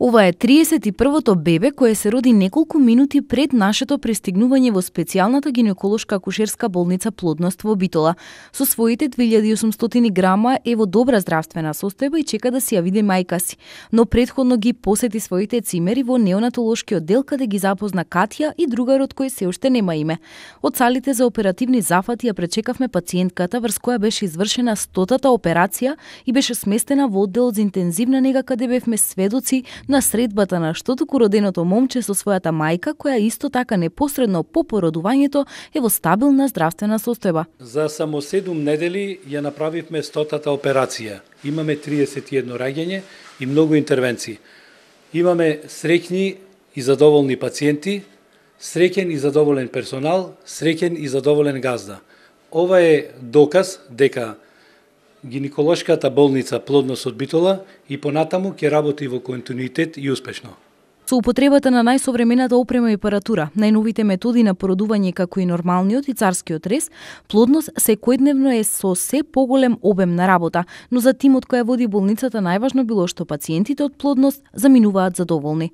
Ова е 31-то бебе кое се роди неколку минути пред нашето пристигнување во специјалната гинеколошка акушерска болница Плодност во Битола. Со своите 2800 грама е во добра здравствена состојба и чека да си ја види мајка си. Но предходно ги посети своите цимери во неонатолошкиот дел каде ги запозна Катја и другарот кој се уште нема име. Од салите за оперативни зафати ја пречекавме пациентката врз која беше извршена стотата операција и беше сместена во одделот за интензивна нега каде бевме сведоци на средбата на штотуку роденото момче со својата мајка, која исто така непосредно по породувањето е во стабилна здравствена состојба. За само 7 недели ја направивме стотата операција. Имаме 31 раѓање и многу интервенции. Имаме среќни и задоволни пациенти, среќен и задоволен персонал, среќен и задоволен газда. Ова е доказ дека гинеколошката болница Плодност од Битола и понатаму ќе работи во континуитет и успешно. Со употребата на најсовремената опрема и апаратура, најновите методи на породување како и нормалниот и царскиот рез, плодност секојдневно е со се поголем обем на работа, но за тимот која води болницата најважно било што пациентите од плодност заминуваат задоволни.